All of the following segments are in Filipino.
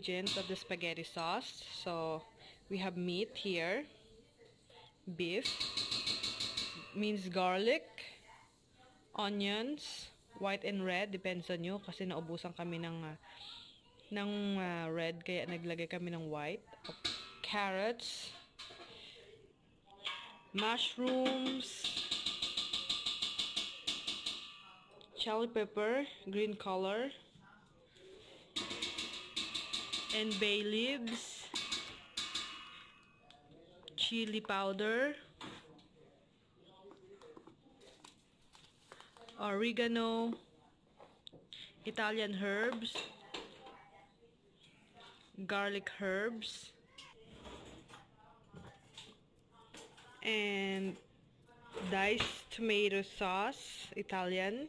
ingredients of the spaghetti sauce. So, we have meat here, beef, minced garlic, onions, white and red, depends on you kasi naubusan kami ng uh, ng uh, red kaya naglagay kami ng white. Carrots, mushrooms, chili pepper, green color, and bay leaves, chili powder, oregano, Italian herbs, garlic herbs, and diced tomato sauce, Italian,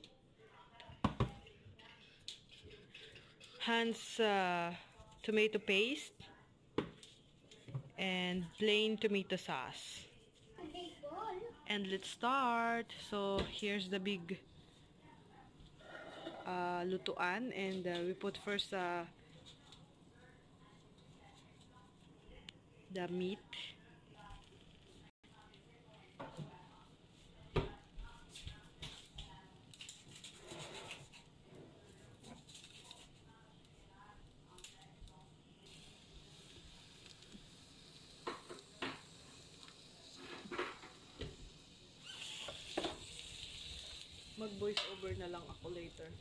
Hans uh, tomato paste, and plain tomato sauce. And let's start. So, here's the big uh, lutuan. And uh, we put first uh, the meat. Mag voice over na lang ako later.